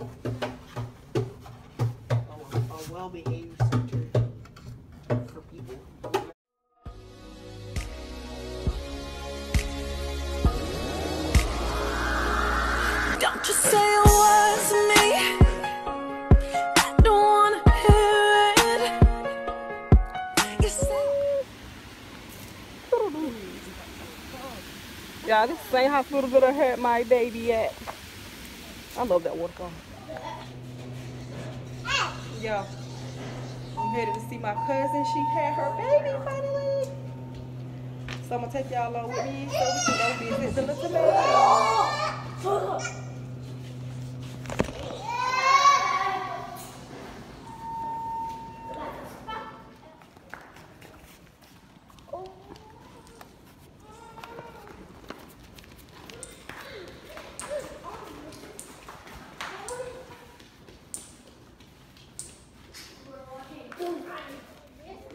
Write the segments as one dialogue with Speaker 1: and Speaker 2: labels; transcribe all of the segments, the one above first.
Speaker 1: a, a well-behaved center for people.
Speaker 2: Don't you say a word to me. I don't wanna hear it. You say.
Speaker 3: Yeah, this is the same hospital that I had my baby at. I love that waterfall. Yeah. I'm headed to see my cousin. She had her baby finally. So I'm gonna take y'all along with me so we can go visit the little man.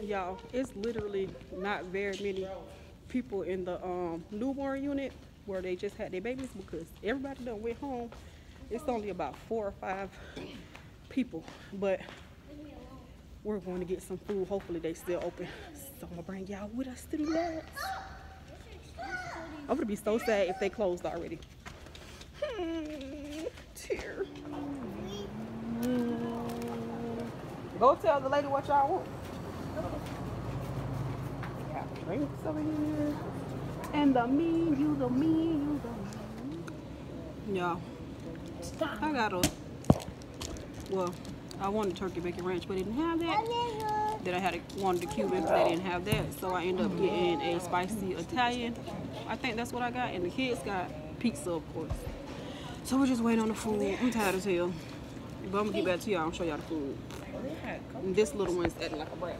Speaker 3: Y'all, it's literally not very many people in the um, newborn unit where they just had their babies because everybody done went home. It's only about four or five people, but we're going to get some food. Hopefully they still open. So I'm gonna bring y'all with us to labs. I'm gonna be so sad if they closed already. Hmm, tear. Go tell the lady what y'all want. Drinks over here. And the menu, the menu, the menu. Yeah. I got a, well, I wanted turkey bacon ranch, but they didn't have that. Then I had a, wanted the Cuban, but they didn't have that. So I ended up getting a spicy Italian. I think that's what I got. And the kids got pizza, of course. So we're just waiting on the food. I'm tired as hell. But I'm gonna get back to y'all and show y'all the food. This little one's acting like a brat.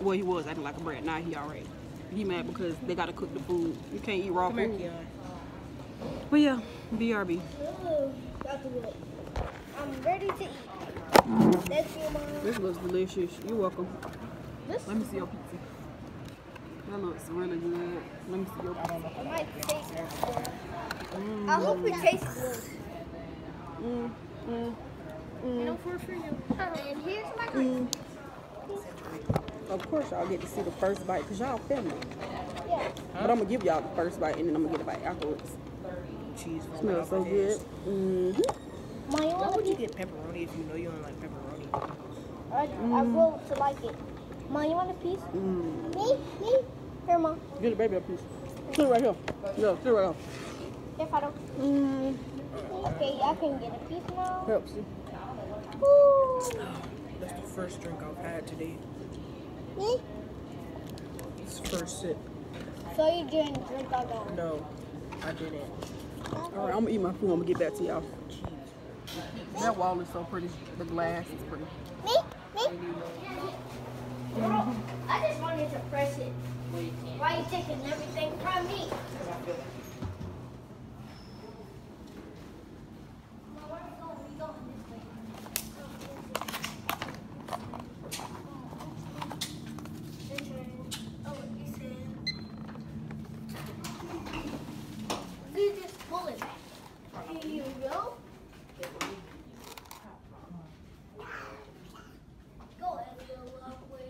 Speaker 3: Well, he was acting like a brat. Now he alright. He mad because they gotta cook the food. You can't eat raw
Speaker 1: Come here,
Speaker 3: food.
Speaker 1: Keon.
Speaker 3: But yeah, BRB.
Speaker 4: I'm ready to eat. Thank you, Mom.
Speaker 3: This looks delicious. You're welcome.
Speaker 4: This
Speaker 3: Let me see your pizza. That looks really good. Let me see your pizza.
Speaker 4: it might taste good. I hope it tastes good.
Speaker 3: Mm, mm,
Speaker 4: No food for you. And here's my drink.
Speaker 3: Of course, y'all get to see the first bite because y'all family.
Speaker 4: Yeah.
Speaker 3: But I'm gonna give y'all the first bite and then I'm gonna get a bite afterwards.
Speaker 1: Cheese
Speaker 3: Smells so good. hmm
Speaker 4: Mom, you
Speaker 1: Why
Speaker 4: want
Speaker 1: would
Speaker 4: to
Speaker 1: you get pepperoni if you know you don't like pepperoni?
Speaker 4: I, I will to like it. Mom, you want a piece?
Speaker 3: Mm.
Speaker 4: Me? Me? Here, Mom.
Speaker 3: Get the baby a piece. Sit right here. Yeah, sit right
Speaker 4: If I don't.
Speaker 3: Mm.
Speaker 4: Okay, I can get a piece now.
Speaker 3: Helps you.
Speaker 4: Woo.
Speaker 1: That's the first drink I've had today.
Speaker 4: Me?
Speaker 1: It's first sip.
Speaker 4: So you didn't drink alone?
Speaker 1: No, I didn't.
Speaker 3: All right, I'm gonna eat my food. I'm gonna get back to y'all. That wall is so pretty. The glass is pretty.
Speaker 4: Me? Me? I just wanted to press it. Why are you taking everything from me? You just pull it back. Here you go. Go ahead, little lovely.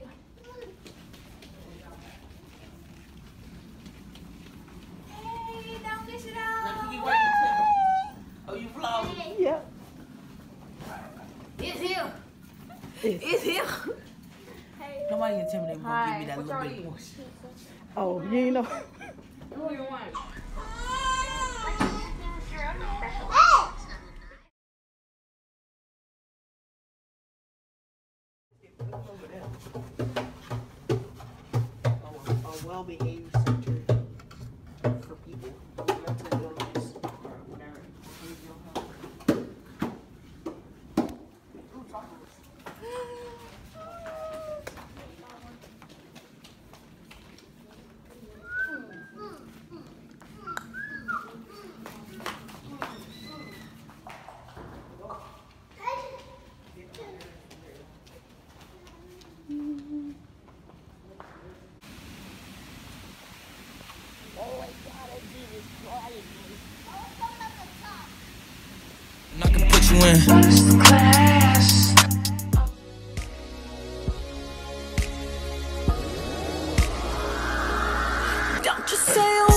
Speaker 4: Hey, don't fish it out.
Speaker 1: Oh, you vlog?
Speaker 3: Yeah.
Speaker 4: It's him.
Speaker 1: It's him. Nobody can tell me they won't give me that little bit more.
Speaker 3: Oh, you ain't know.
Speaker 1: A, a oh, oh, well-behaved center for
Speaker 2: you in. Don't you say